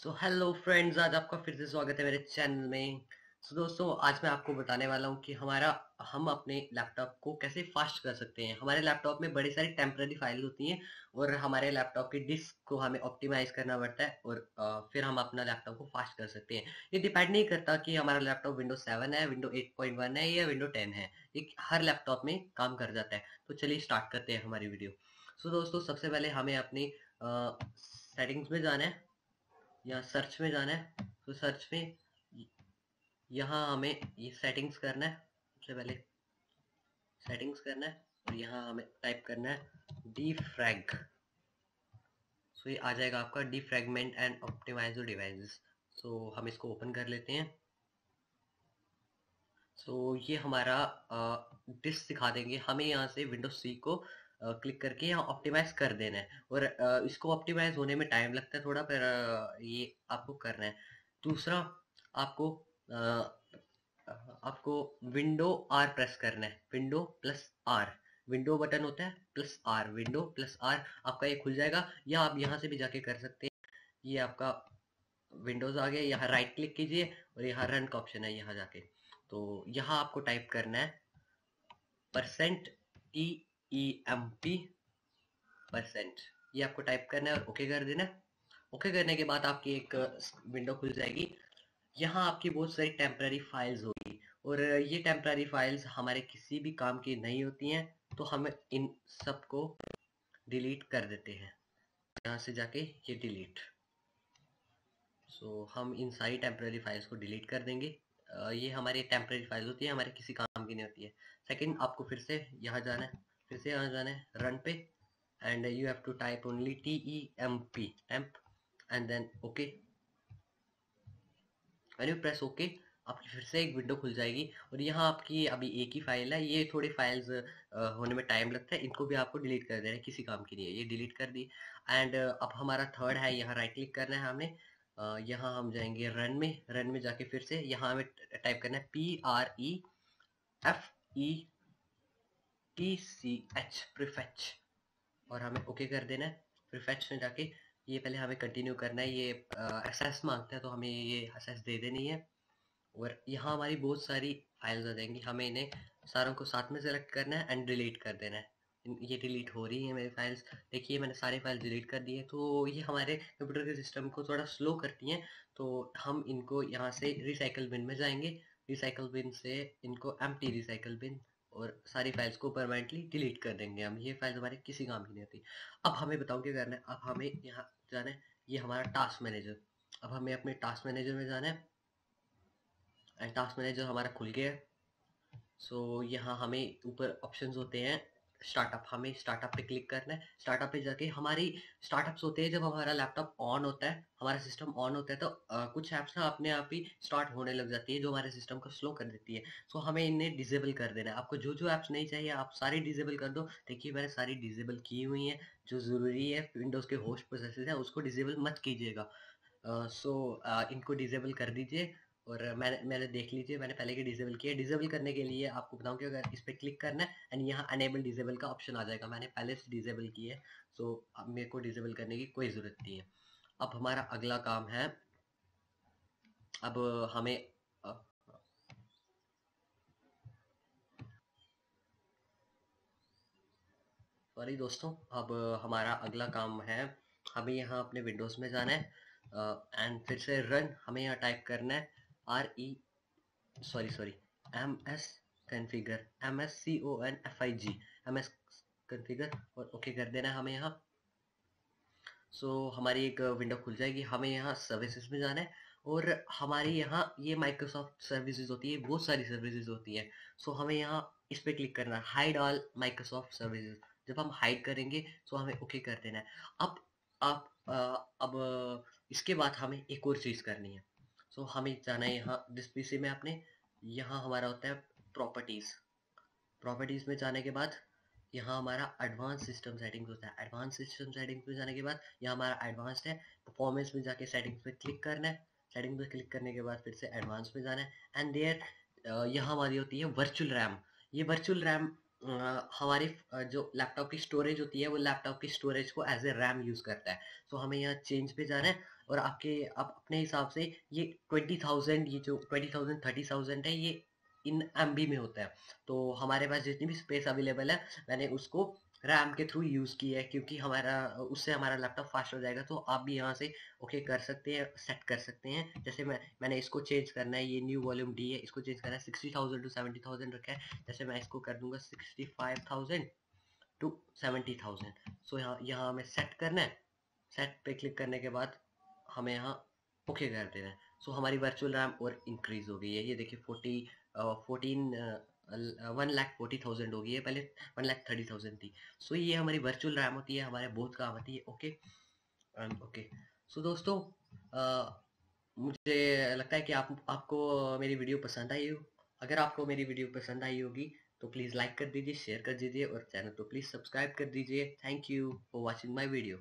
So hello friends आज आपका फिर से स्वागत है मेरे चैनल में। सो so, दोस्तों आज मैं आपको बताने वाला हूँ कि हमारा हम अपने लैपटॉप को कैसे फास्ट कर सकते हैं। हमारे लैपटॉप में बड़ी सारी टेम्पररी फ़ाइल होती हैं और हमारे लैपटॉप की डिस्क को हमें ऑप्टिमाइज करना पड़ता है और आ, फिर हम अपना लैपटॉप को फास्ट कर सकते हैं। ये डिपेंड नहीं करता कि हमारा लैपटॉप विंडो सेवन है विंडो एट पॉइंट वन है या विंडो टेन है। ये हर लैपटॉप में काम कर जाता है। तो चलिए स्टार्ट करते हैं हमारी वीडियो सो so, दोस्तों सबसे पहले हमें अपनी सेटिंग्स में जाना है। या सर्च में जाना है तो सर्च में यहाँ हमें ये सेटिंग्स करना है सबसे पहले सेटिंग्स करना है और यहाँ हमें टाइप करना है डी फ्रैग सो ये आ जाएगा आपका defragment and optimize devices so हम इसको ओपन कर लेते हैं। सो so, ये हमारा डिस्क दिखा देंगे। हमें यहाँ से विंडोज़ सी को क्लिक करके यहाँ ऑप्टिमाइज कर देना है। और इसको ऑप्टिमाइज होने में टाइम लगता है थोड़ा पर ये आपको करना है। दूसरा, आपको आपको विंडो आर प्रेस करना है। Window plus R. Window button होता है, plus R. Window plus R आपका ये खुल जाएगा। या आप यहाँ से भी जाके कर सकते हैं। ये आपका विंडोज़ आ गया। यहाँ राइट क्लिक कीजिए और यहाँ रन का ऑप्शन है यहाँ जाके। तो यहाँ आपको टाइप करना है, percent T E M P percent ये आपको टाइप करना है और ओके कर देना ओके करने के बाद आपकी एक विंडो खुल जाएगी। यहाँ आपकी बहुत सारी टेम्प्ररी फाइल्स होगी। और ये टेम्प्ररी फाइल्स हमारे किसी भी काम की नहीं होती हैं तो हम इन सबको डिलीट कर देते हैं। यहाँ से जाके ये डिलीट सो so, हम इन सारी टेम्प्ररी फाइल्स को डिलीट कर देंगे। ये हमारी टेम्प्ररी फाइल्स होती है हमारे किसी काम की नहीं होती है। सेकंड आपको फिर से यहाँ जाना है। फिर से यहाँ जाना है रन पे and you have to type only T E M P temp and then okay when you press okay आपकी फिर से एक विंडो खुल जाएगी, और यहाँ आपकी अभी एक ही फ़ाइल है, ये थोड़ी फाइल्स होने में टाइम लगता है, इनको भी आपको डिलीट कर देना है किसी काम के लिए, ये डिलीट कर दी। एंड अब हमारा थर्ड है, यहाँ राइट क्लिक करना है हमें यहाँ हम जाएँगे रन में रन में जाके फिर से यहाँ हमें टाइप करना है P R E F E T C H prefetch और हमें ओके कर देना है प्रिफेच में जाके ये पहले हमें कंटिन्यू करना है, ये एस माँगता है तो हमें ये एस दे देनी है। और यहाँ हमारी बहुत सारी फाइल्स आ जाएँगी, हमें इन्हें सारों को साथ में सेलेक्ट करना है एंड डिलीट कर देना है। ये डिलीट हो रही है मेरी फाइल्स देखिए, मैंने सारे फ़ाइल डिलीट कर दिए तो ये हमारे कंप्यूटर के सिस्टम को थोड़ा स्लो करती हैं तो हम इनको यहाँ से रिसाइकल बिन में जाएँगे। रिसाइकल बिन से इनको एम रिसाइकल बिन और सारी फाइल्स को परमानेंटली डिलीट कर देंगे हम। ये फाइल्स हमारे किसी काम की नहीं आती अब हमें बताओ क्या करना है? अब हमें यहाँ जाना है। ये हमारा टास्क मैनेजर अब हमें अपने टास्क मैनेजर में जाना है। एंड टास्क मैनेजर हमारा खुल गया है। सो यहाँ हमें ऊपर ऑप्शंस होते हैं। स्टार्टअप हमें स्टार्टअप पे क्लिक करना है। स्टार्टअप पे जाके हमारी स्टार्टअप्स होते हैं जब हमारा लैपटॉप ऑन होता है हमारा सिस्टम ऑन होता है तो आ, कुछ ऐप्स ना अपने आप ही स्टार्ट होने लग जाती है जो हमारे सिस्टम को स्लो कर देती है। सो हमें इन्हें डिजेबल कर देना है। आपको जो जो ऐप्स नहीं चाहिए आप सारी डिजेबल कर दो। देखिए मैंने सारी डिजेबल की हुई हैं जो ज़रूरी है विंडोज़ के होस्ट प्रोसेस है उसको डिजेबल मत कीजिएगा। सो so, इनको डिजेबल कर दीजिए। और मैंने मैंने देख लीजिए, मैंने पहले के डिजेबल किया डिजेबल करने के लिए आपको बताऊँ कि अगर इस पर क्लिक करना है एंड यहाँ अनेबल डिजेबल का ऑप्शन आ जाएगा। मैंने पहले से डिजेबल किया है सो अब मेरे को डिजेबल करने की कोई ज़रूरत नहीं है। अब हमारा अगला काम है, अब हमें सॉरी दोस्तों, अब हमारा अगला काम है, हमें यहाँ अपने विंडोज़ में जाना है एंड फिर से रन हमें यहाँ टाइप करना है। R E sorry sorry M S configure M S C O N F I G M S configure और ओके कर देना हमें यहाँ। सो so, हमारी एक विंडो खुल जाएगी। हमें यहाँ सर्विसेज़ में जाना है और हमारी यहाँ ये माइक्रोसॉफ्ट सर्विसेज़ होती है बहुत सारी सर्विसेज़ होती है। सो so, हमें यहाँ इस पर क्लिक करना है। हाइड ऑल माइक्रोसॉफ्ट सर्विसेज़ जब हम हाइड करेंगे तो हमें ओके okay कर देना है। अब आप अब इसके बाद हमें एक और चीज़ करनी है। सो हमें जाना है यहाँ जिस पीसी में आपने यहाँ हमारा होता है प्रॉपर्टीज़ प्रॉपर्टीज़ में जाने के बाद यहाँ हमारा एडवांस सिस्टम सेटिंग्स होता है. एडवांस सिस्टम सेटिंग्स में जाने के बाद यहाँ हमारा एडवांस्ड है. परफॉर्मेंस में जाके सेटिंग्स पे क्लिक करना है. सेटिंग पे क्लिक करने के बाद फिर से एडवांस में जाना है. एंड देयर यहाँ हमारी होती है वर्चुअल रैम ये वर्चुअल रैम हमारे जो लैपटॉप की स्टोरेज होती है वो लैपटॉप की स्टोरेज को एज ए रैम यूज़ करता है. सो so, हमें यहाँ चेंज पे जाना है. और आपके, आप अपने हिसाब से ये ट्वेंटी थाउज़ेंड, ये जो ट्वेंटी थाउज़ेंड, थर्टी थाउज़ेंड है, ये इन एमबी में होता है। तो हमारे पास जितनी भी स्पेस अवेलेबल है, मैंने उसको रैम के थ्रू यूज़ की है, क्योंकि हमारा, उससे हमारा लैपटॉप फास्ट हो जाएगा तो आप भी यहाँ से ओके कर सकते हैं सेट कर सकते हैं। जैसे मैं, मैंने इसको चेंज करना है, ये न्यू वॉल्यूम डी है, इसको चेंज करना है sixty thousand to seventy thousand रखा है। जैसे मैं इसको कर दूँगा sixty five thousand to seventy thousand so यहाँ यहाँ हमें सेट करना है। सेट पे क्लिक करने के बाद हमें यहाँ ओके कर देना है। सो हमारी वर्चुअल रैम और इंक्रीज हो गई है। ये देखिए forty fourteen one lakh forty thousand हो गई है। पहले वन लाख थर्टी थाउज़ेंड थी। सो so, ये हमारी वर्चुअल रैम होती है। हमारे बहुत काम आती है। ओके ओके सो दोस्तों uh, मुझे लगता है कि आप आपको मेरी वीडियो पसंद आई हो। अगर आपको मेरी वीडियो पसंद आई होगी तो प्लीज़ लाइक कर दीजिए शेयर कर दीजिए और चैनल को प्लीज़ सब्सक्राइब कर दीजिए। Thank you for watching my video